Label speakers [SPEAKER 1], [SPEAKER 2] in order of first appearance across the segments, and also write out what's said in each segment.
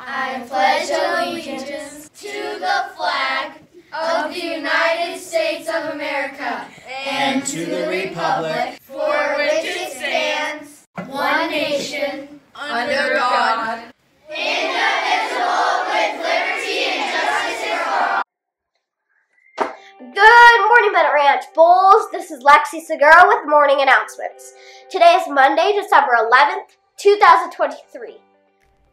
[SPEAKER 1] I pledge allegiance to the flag of the United States of America and to the republic for which it stands, one nation, under God, indivisible, with liberty and justice for all.
[SPEAKER 2] Good morning, Bennett Ranch Bulls. This is Lexi Segura with morning announcements. Today is Monday, December 11th, 2023.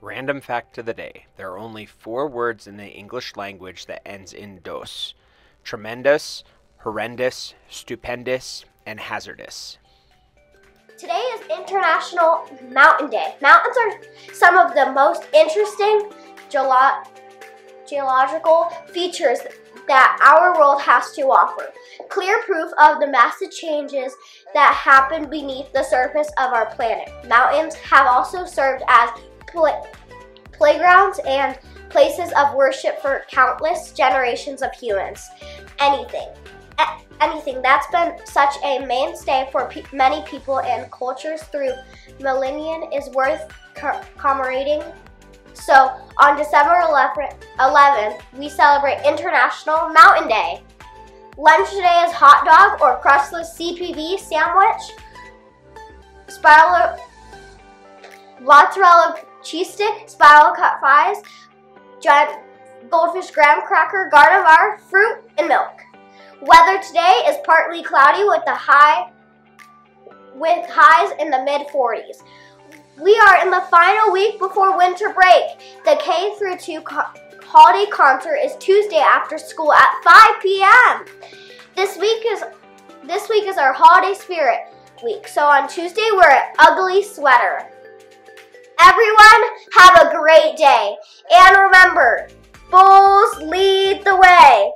[SPEAKER 3] Random fact of the day. There are only four words in the English language that ends in dos. Tremendous, horrendous, stupendous, and hazardous.
[SPEAKER 2] Today is International Mountain Day. Mountains are some of the most interesting geolo- geological features that our world has to offer. Clear proof of the massive changes that happen beneath the surface of our planet. Mountains have also served as pla- playgrounds and places of worship for countless generations of humans. Anything, a- anything that's been such a mainstay for pe- many people and cultures through millennia is worth commemorating. So, on December 11th, 11th, we celebrate International Mountain Day. Lunch today is hot dog or crustless CPV sandwich, spiral mozzarella cheese stick, spiral cut fries, giant goldfish graham cracker, garden fruit, and milk. Weather today is partly cloudy with the high with highs in the mid 40s. We are in the final week before winter break. The K through 2 co- holiday concert is Tuesday after school at 5 p.m. This week is this week is our holiday spirit week. So on Tuesday we're at Ugly Sweater. Everyone, have a great day. And remember, bulls lead the way.